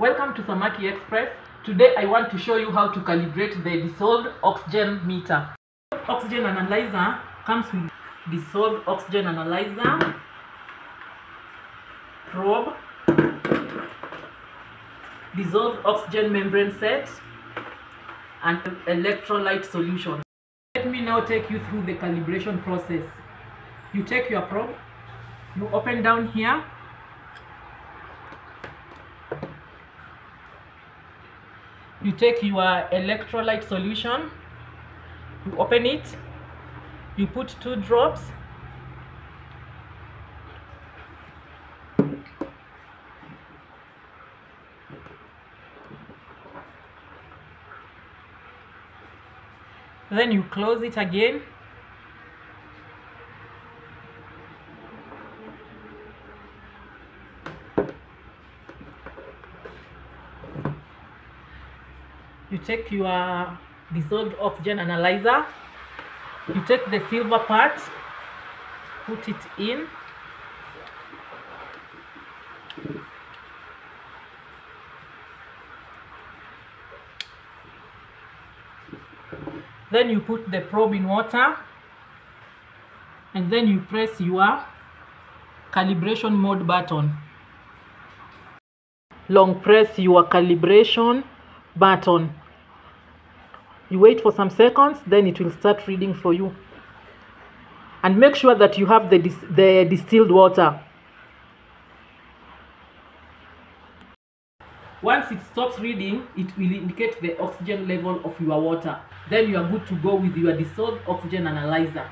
Welcome to Samaki Express. Today I want to show you how to calibrate the dissolved oxygen meter. Oxygen analyzer comes with dissolved oxygen analyzer, probe, dissolved oxygen membrane set, and electrolyte solution. Let me now take you through the calibration process. You take your probe, you open down here, you take your electrolyte solution, you open it, you put two drops, then you close it again you take your dissolved oxygen analyzer. You take the silver part put it in. Then you put the probe in water. And then you press your calibration mode button. Long press your calibration button. You wait for some seconds then it will start reading for you. And make sure that you have the, dis the distilled water. Once it stops reading it will indicate the oxygen level of your water. Then you are good to go with your dissolved oxygen analyzer